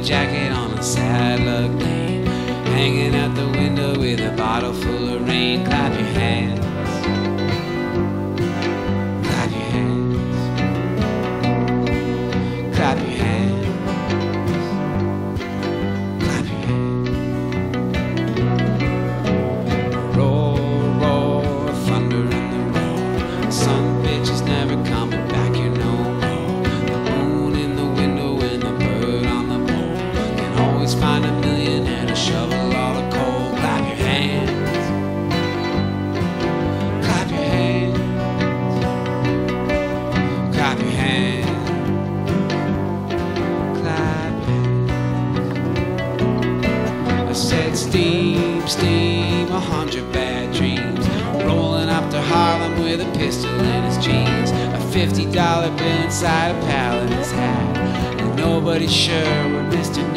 jacket on a sad luck day, hanging out the window. Said steam, steam, a hundred bad dreams. Rolling up to Harlem with a pistol in his jeans. A fifty dollar bill inside a paladin's hat. And nobody's sure where Mr.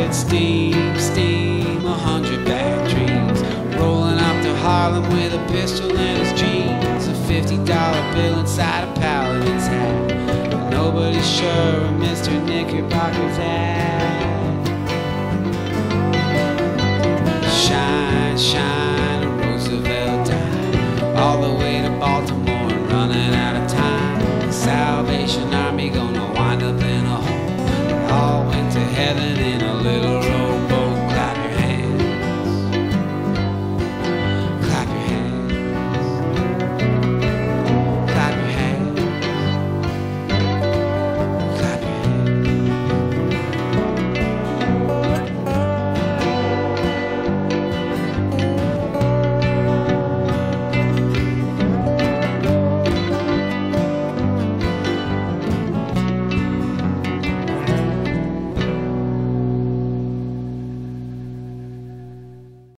said, steam, steam, a hundred dreams, Rolling up to Harlem with a pistol in his jeans, a $50 bill inside a paladin's hat. But nobody's sure where Mr. Knickerbocker's at. Shine, shine, a Roosevelt dime, all the way to Baltimore running out of time. The Salvation Army gonna wind up in a hole. All went to heaven